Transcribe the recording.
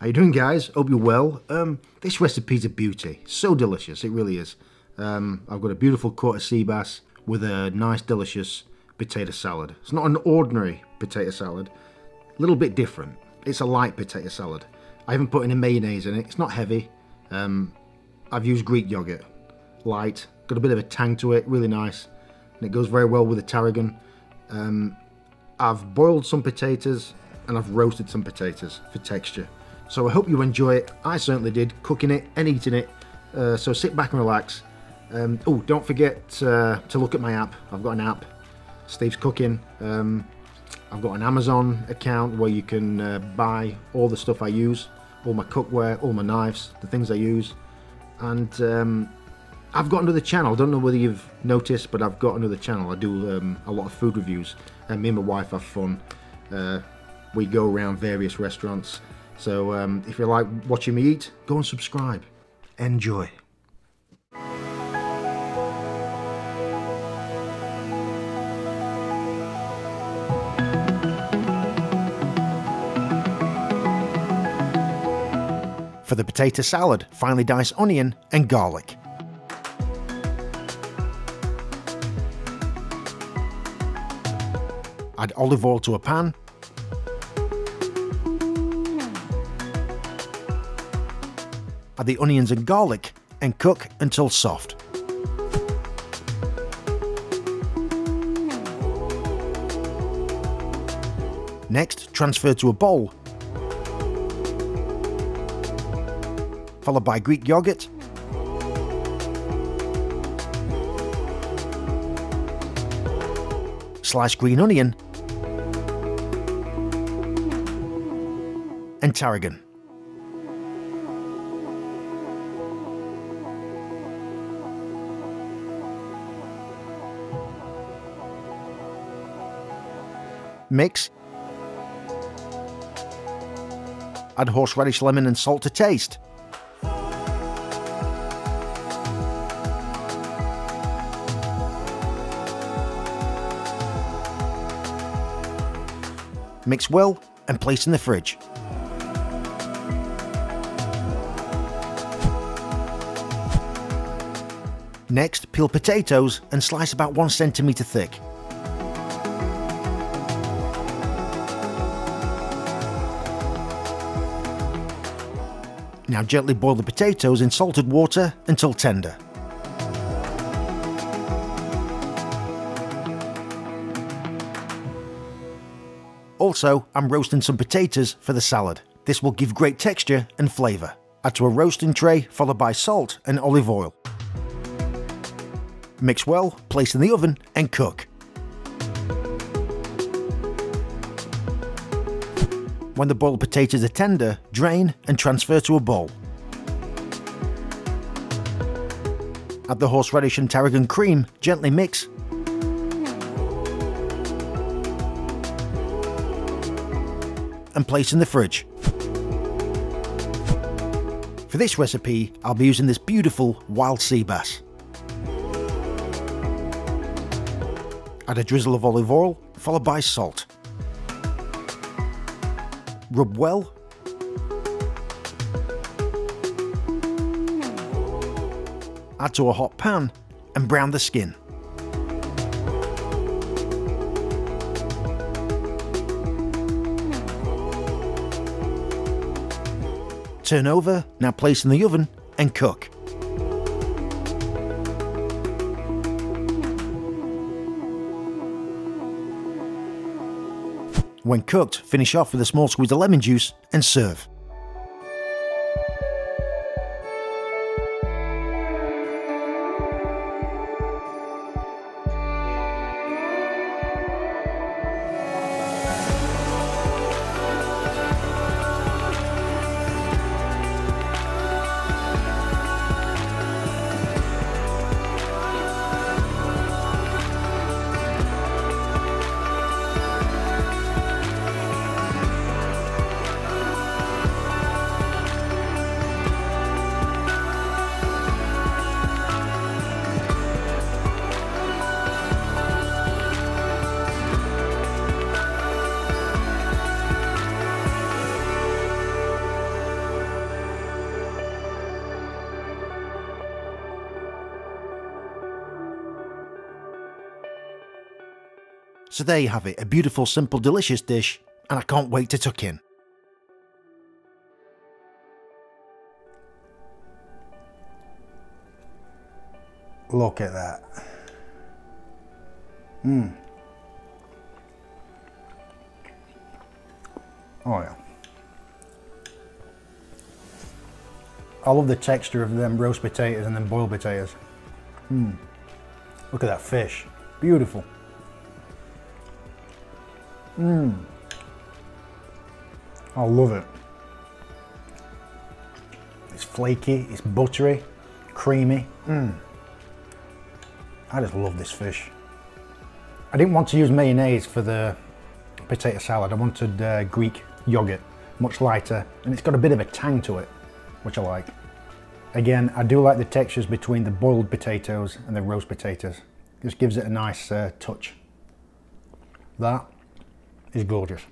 How you doing guys? Hope you're well. Um, this recipe's a beauty. So delicious, it really is. Um, I've got a beautiful quarter sea bass with a nice delicious potato salad. It's not an ordinary potato salad, a little bit different. It's a light potato salad. I haven't put in any mayonnaise in it, it's not heavy. Um, I've used Greek yogurt, light, got a bit of a tang to it, really nice. And it goes very well with the tarragon. Um, I've boiled some potatoes and I've roasted some potatoes for texture. So I hope you enjoy it. I certainly did, cooking it and eating it. Uh, so sit back and relax. Um, oh, don't forget uh, to look at my app. I've got an app, Steve's Cooking. Um, I've got an Amazon account where you can uh, buy all the stuff I use, all my cookware, all my knives, the things I use. And um, I've got another channel. I don't know whether you've noticed, but I've got another channel. I do um, a lot of food reviews, and me and my wife have fun. Uh, we go around various restaurants. So um, if you like watching me eat, go and subscribe. Enjoy. For the potato salad, finely dice onion and garlic. Add olive oil to a pan. Add the onions and garlic and cook until soft. Next, transfer to a bowl, followed by Greek yogurt, sliced green onion, and tarragon. Mix. Add horseradish, lemon and salt to taste. Mix well and place in the fridge. Next, peel potatoes and slice about 1 centimetre thick. Now gently boil the potatoes in salted water until tender. Also, I'm roasting some potatoes for the salad. This will give great texture and flavour. Add to a roasting tray followed by salt and olive oil. Mix well, place in the oven and cook. When the boiled potatoes are tender, drain and transfer to a bowl. Add the horseradish and tarragon cream, gently mix and place in the fridge. For this recipe, I'll be using this beautiful wild sea bass. Add a drizzle of olive oil, followed by salt. Rub well. Add to a hot pan and brown the skin. Turn over, now place in the oven and cook. When cooked, finish off with a small squeeze of lemon juice and serve. So there you have it, a beautiful, simple, delicious dish, and I can't wait to tuck in. Look at that. Mmm. Oh yeah. I love the texture of them roast potatoes and then boiled potatoes. Mmm. Look at that fish. Beautiful. Mmm. I love it. It's flaky, it's buttery, creamy. Mmm. I just love this fish. I didn't want to use mayonnaise for the potato salad. I wanted uh, Greek yogurt, much lighter, and it's got a bit of a tang to it, which I like. Again, I do like the textures between the boiled potatoes and the roast potatoes. Just gives it a nice uh, touch. That is gorgeous.